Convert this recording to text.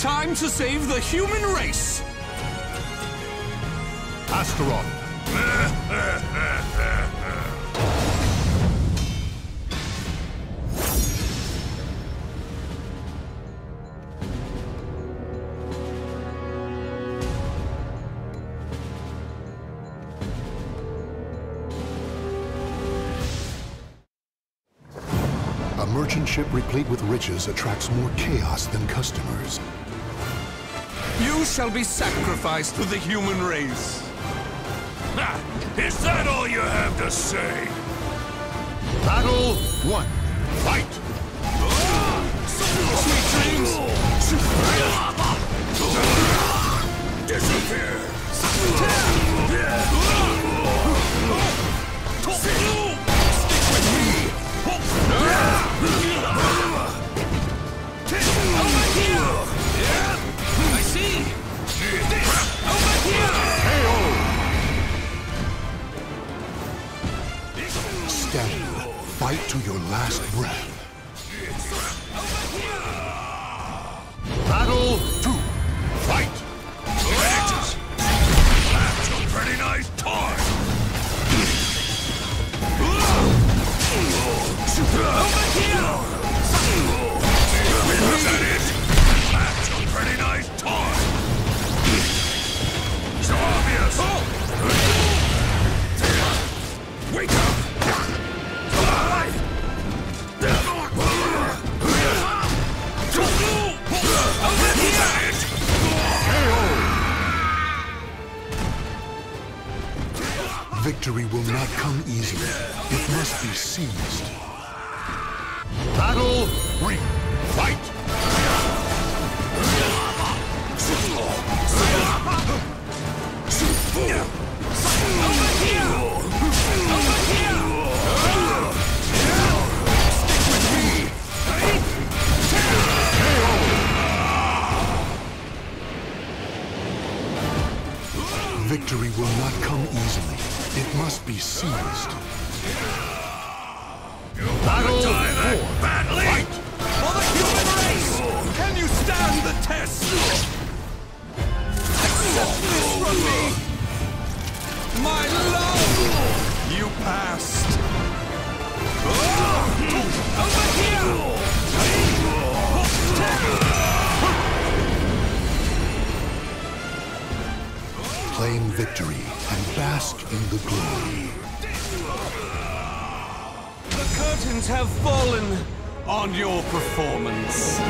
time to save the human race! Astaroth. A merchant ship replete with riches attracts more chaos than customers. You shall be sacrificed to the human race. Ha! Is that all you have to say? Battle one. Fight! Ah! Sweet Stand. Fight to your last breath. Battle two. Fight! Managers! That's a pretty nice toy! Victory will not come easily. It must be seized. Battle three. Fight! Victory will not come easily. Must be seized. Battle four. Badly! Fight! For the human race! Can you stand the test? Accept this from me! My love! You passed! Ah! Over here! Victory and bask in the glory. The curtains have fallen on your performance.